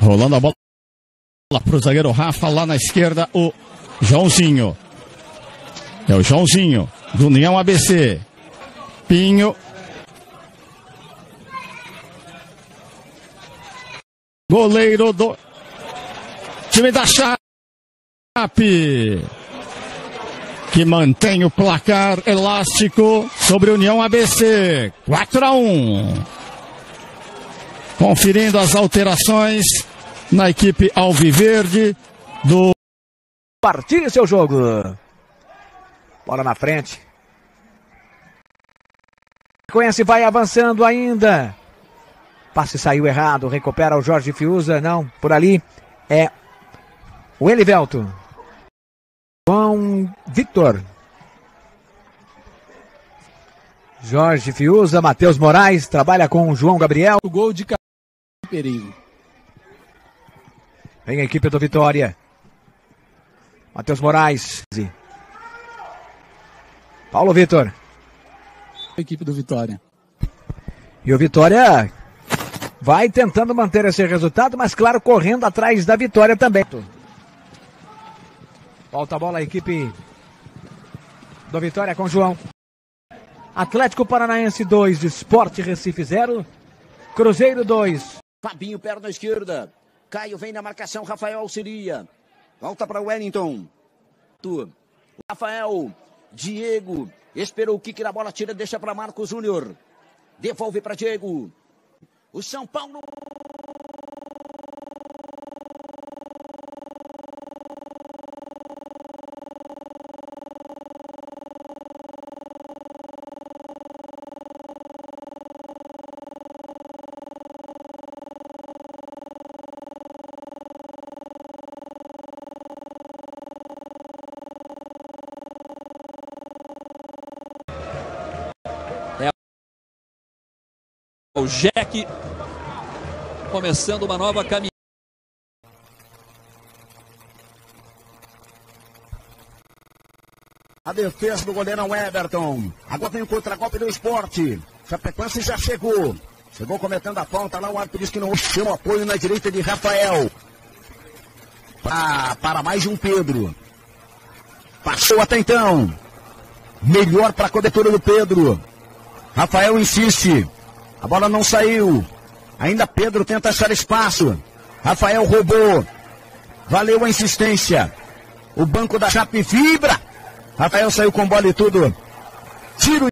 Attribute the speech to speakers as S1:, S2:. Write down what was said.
S1: Rolando a bola para o zagueiro Rafa, lá na esquerda o Joãozinho. É o Joãozinho, do União ABC. Pinho. Goleiro do time da Chape. Que mantém o placar elástico sobre União ABC. 4 a 1. Conferindo as alterações na equipe Alviverde do
S2: Partilhe seu jogo. Bola na frente. Conhece, vai avançando ainda. Passe saiu errado. Recupera o Jorge Fiuza. Não, por ali é o Elivelto. João Victor. Jorge Fiuza, Matheus Moraes, trabalha com o João Gabriel.
S3: O gol de perigo.
S2: Vem a equipe do Vitória. Matheus Moraes. Paulo Vitor.
S3: A equipe do Vitória.
S2: E o Vitória vai tentando manter esse resultado, mas claro, correndo atrás da vitória também. Volta a bola a equipe do Vitória com João. Atlético Paranaense 2, Esporte Recife 0. Cruzeiro 2.
S4: Fabinho, perna esquerda. Caio vem na marcação, Rafael auxilia. Volta para Wellington. Rafael, Diego, esperou o kick na bola, tira, deixa para Marcos Júnior. Devolve para Diego. O São Paulo
S5: O Jack começando uma nova caminhada.
S4: A defesa do goleirão Everton. Agora vem o contra-golpe do esporte. Chapecoense já chegou. Chegou cometendo a falta lá. O árbitro diz que não chama apoio na direita de Rafael. Pra, para mais um Pedro. Passou até então. Melhor para a cobertura do Pedro. Rafael insiste. A bola não saiu. Ainda Pedro tenta achar espaço. Rafael roubou. Valeu a insistência. O banco da Chape vibra. Rafael saiu com bola e tudo. Tiro